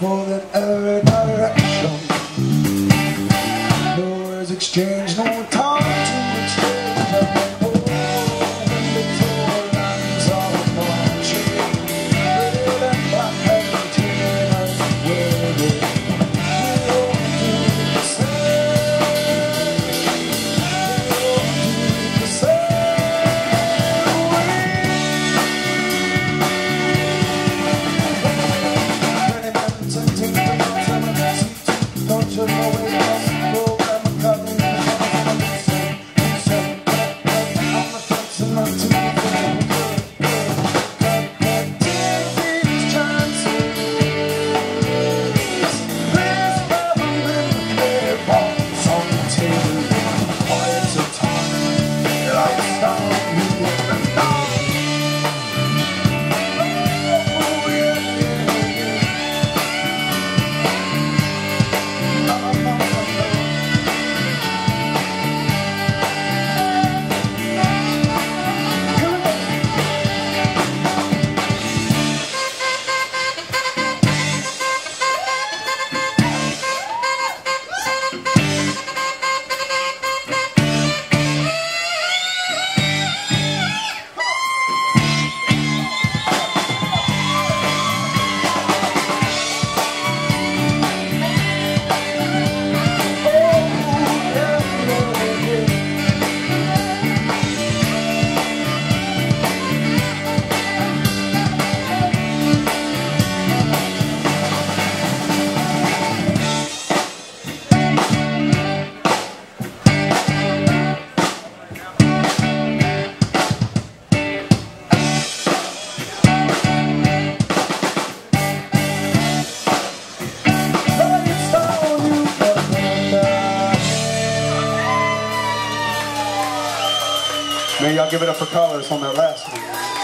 more it. Man, y'all give it up for Carlos on that last one.